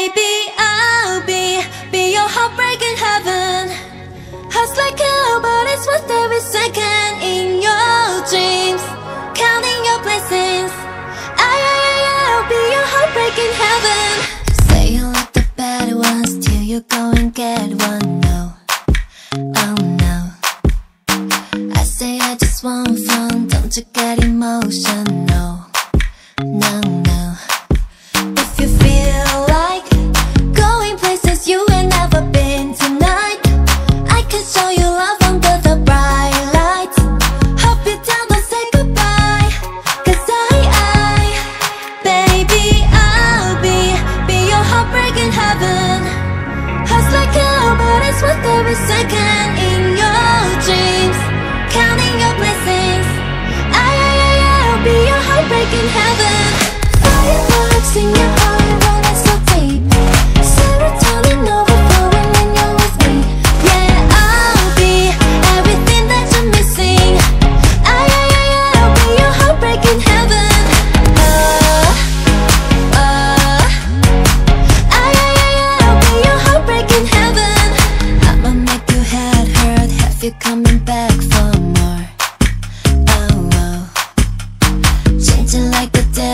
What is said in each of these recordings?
Baby, I'll be, be your heartbreak in heaven. Hearts like hell, but it's worth every second in your dreams Counting your blessings. I, I, I, I'll be your heartbreak in heaven. Say you like the bad ones till you go and get one, no Oh no. I say I just want fun, don't you get emotional every second hurt Have you coming back for more Oh, oh. Changing like the desert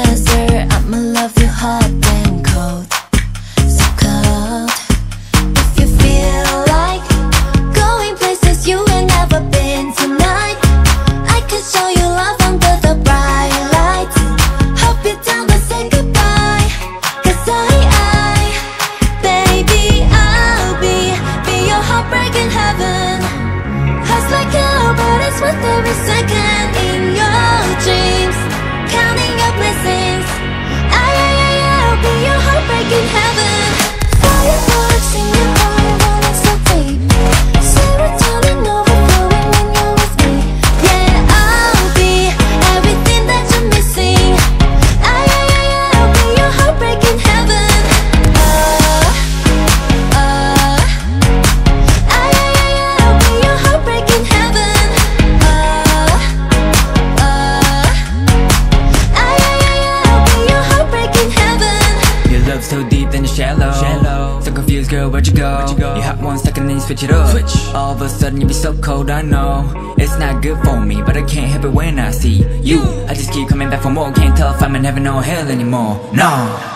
second in your dreams girl, where'd you go? Where'd you go? You hot one second, then you switch it up. Switch. All of a sudden you be so cold, I know. It's not good for me, but I can't help it when I see you. I just keep coming back for more. Can't tell if I'm in heaven or hell anymore. No.